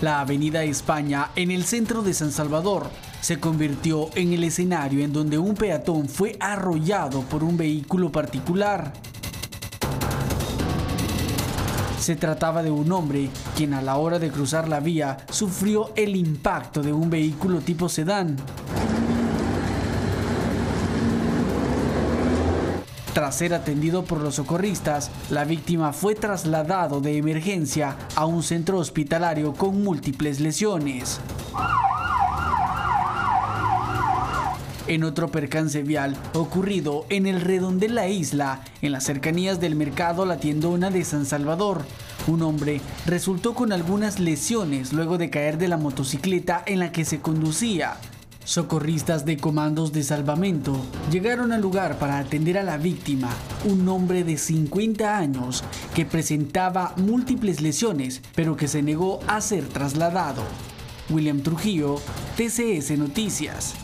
La avenida España, en el centro de San Salvador, se convirtió en el escenario en donde un peatón fue arrollado por un vehículo particular. Se trataba de un hombre quien a la hora de cruzar la vía sufrió el impacto de un vehículo tipo sedán. Tras ser atendido por los socorristas, la víctima fue trasladado de emergencia a un centro hospitalario con múltiples lesiones. En otro percance vial ocurrido en el redón de la isla, en las cercanías del mercado La Tiendona de San Salvador, un hombre resultó con algunas lesiones luego de caer de la motocicleta en la que se conducía. Socorristas de comandos de salvamento llegaron al lugar para atender a la víctima, un hombre de 50 años que presentaba múltiples lesiones, pero que se negó a ser trasladado. William Trujillo, TCS Noticias.